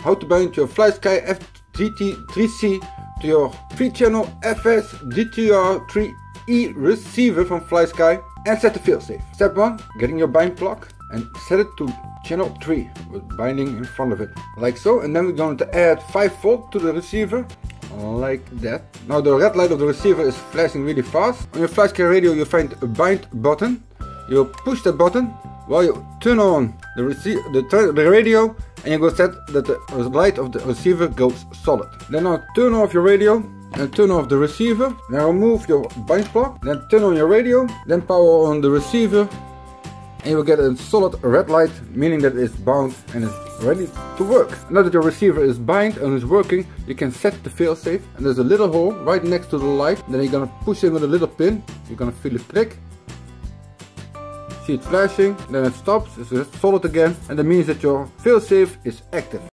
how to bind your FlySky FGT3C to your 3-channel FS GR3E receiver from FlySky and set the failsafe. Step 1, getting your bind plug and set it to channel 3 with binding in front of it like so and then we're going to add 5 volt to the receiver like that. Now the red light of the receiver is flashing really fast. On your FlySky radio you find a bind button. You push that button while you turn on the, the, the radio and you go set that the light of the receiver goes solid. Then now turn off your radio and turn off the receiver. then remove your bind plug. Then turn on your radio. Then power on the receiver and you will get a solid red light meaning that it's bound and it's ready to work. Now that your receiver is bind and is working you can set the failsafe and there's a little hole right next to the light then you're gonna push in with a little pin you're gonna feel it click see it flashing then it stops it's solid again and that means that your failsafe is active.